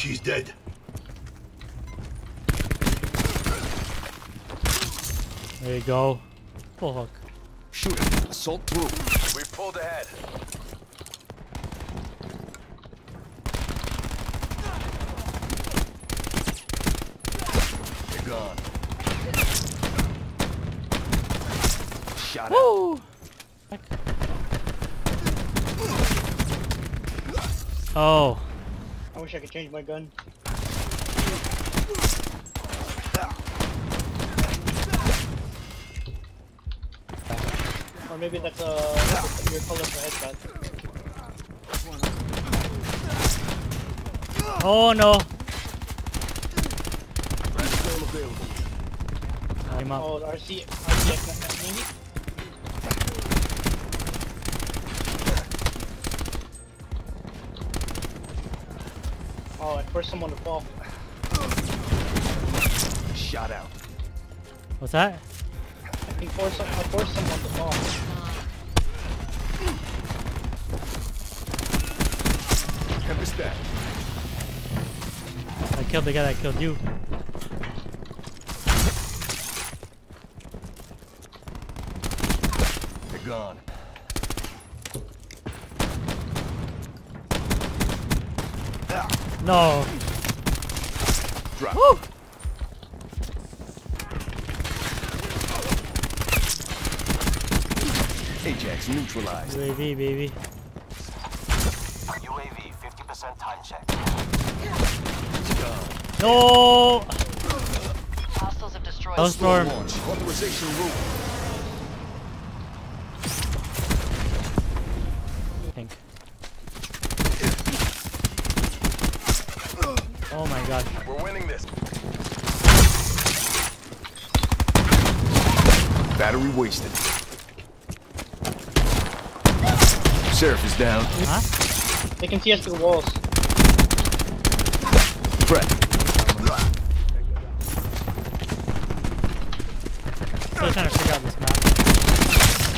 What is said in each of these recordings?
She's dead. There you go. Full hook. Shoot it. Assault through. We pulled ahead. They're gone. Shot out. Woo! Oh. I wish I could change my gun. Or maybe that's uh your color for headshot. Oh no. Still. I'm up. Oh, RC, RCX maybe? I forced someone to fall. Shot out. What's that? I can force, I forced someone to fall. Tempest that. I killed the guy that killed you. They're gone. No. Drop. Woo! Ajax neutralized. UAV, baby. UAV 50% time check. No! Hostiles have destroyed. Hellstorm. Launch. Authorization room. Battery wasted. Sheriff is down. Huh? They can see us through the walls. Threat. Still trying to figure out this map.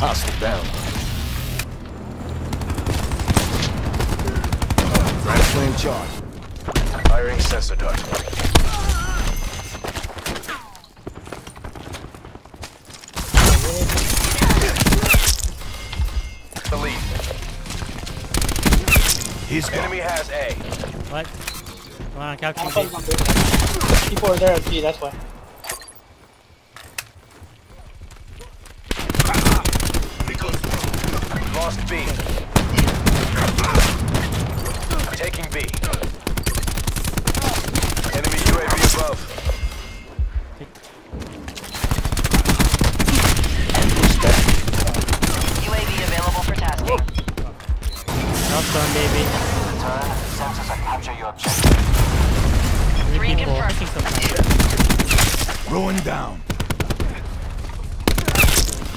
Hostile down. Grand flame charge. Firing sensor dart. He's gone. Enemy has A. What? Come on, capture me. B. People are there at B, that's why. Lost B. Taking B. Enemy UAV above. UAV available for tasking. Hellstorm, baby. Turn sensors and capture your objective. Three Three people. confirmed. I think sometimes. Ruin down.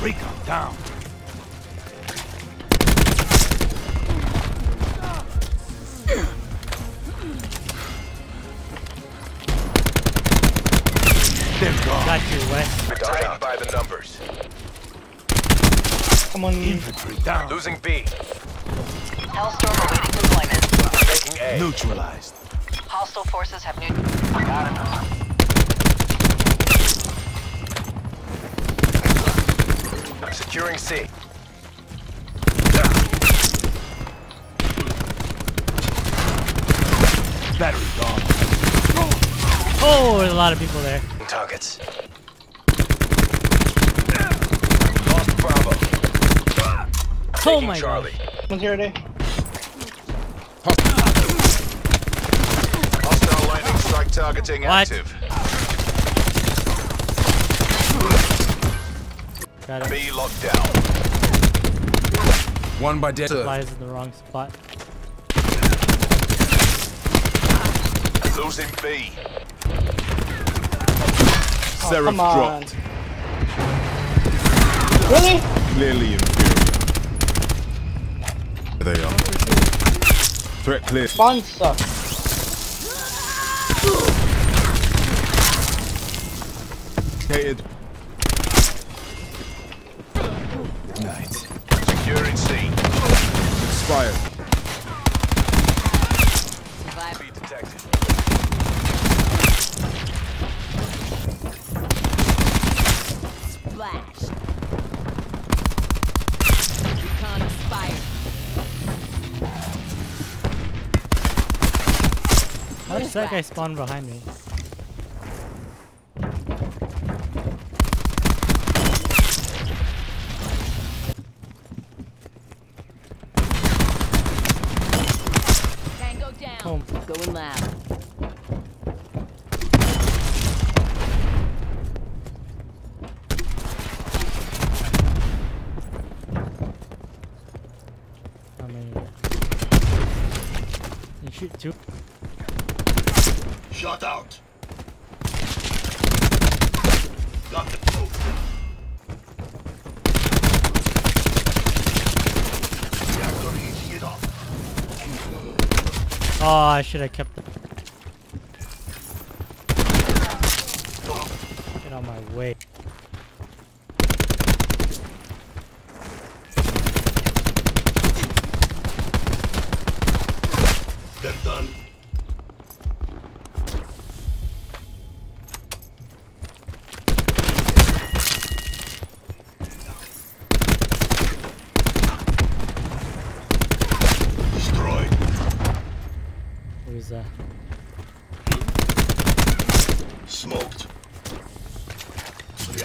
Recon down. They're gone. Got you, Wes. Tightened by the numbers. Someone, Infantry down. Losing B. Hellstorm awaiting deployment. Neutralized. Hostile forces have new. Got it. Securing C. Battery gone. Oh, there's a lot of people there. Targets. Lost Bravo. Oh Taking my Charlie. god. someone's here today. Targeting What? active. Got it. B locked down. One by dead. Flies in the wrong spot. Losing B. Oh, Seraph come on. dropped. Really? Clearly inferior. There they are. Threat clear. Spawn sucks. Hated. Night. Securing C. expired. Survive. Be detected. Splash. Recon expired. How does that guy spawn behind me? Tango down. Home. Going loud. I mean, you shoot two. Shot out. Got the poke. Reactor heating it up. Oh, ah, I should have kept the. Get out my way. They're done. Destroyed. Who's that? Smoked. Reactor heating it up. Burn. Tactical beacon has been destroyed. Q stores are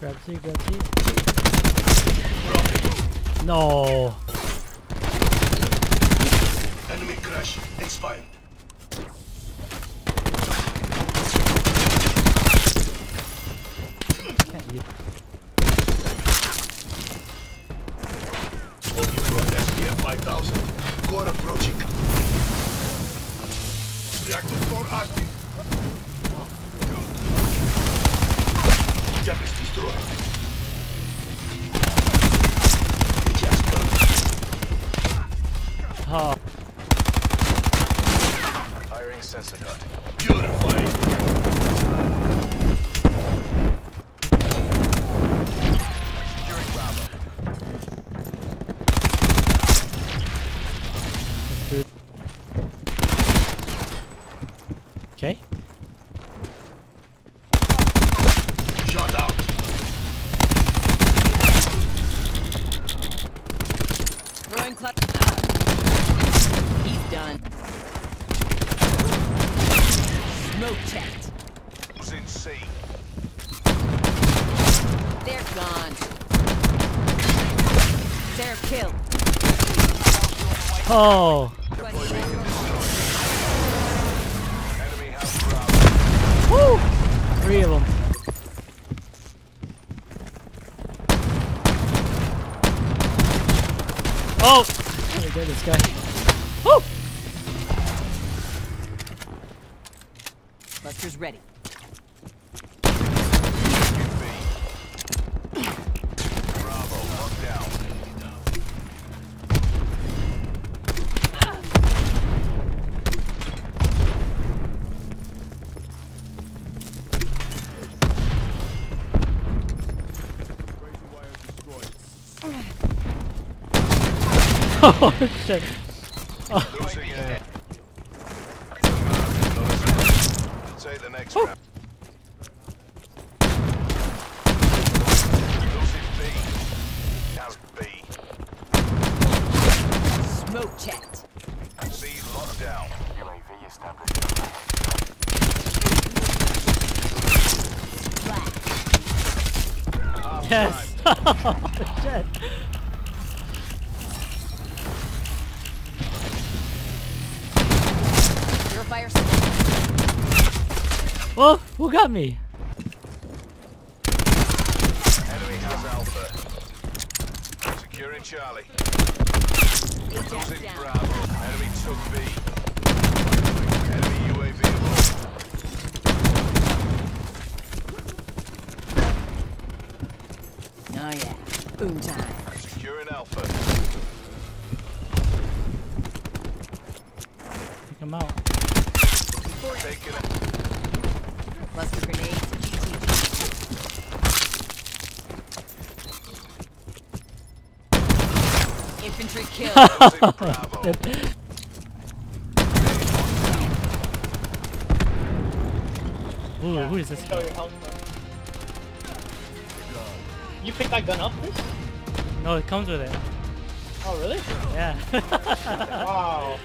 Grab C, grab C. No. Enemy crash expired. Oh, Firing sensor cut. Securing Bravo. food. Okay. Shot out. Throwing clutch. He's done. Smoke checked. Losing C. They're gone. They're killed. Oh. Enemy has Bravo. Woo! Three of them. Oh! Let me get this guy. Woo! Buster's ready. Oh shit. Losing Purifier. Well, oh, who got me? Enemy has Alpha. Securing Charlie. Losing. Bravo. Enemy took B. Enemy UAV above. Oh yeah. Boom time. Securing Alpha. Take him out. Taking it. Cluster grenades. GTG. Infantry kill. Losing Ooh, who is this Show guy? your health. You picked that gun up, Chris? No, it comes with it. Oh, really? Yeah. Wow.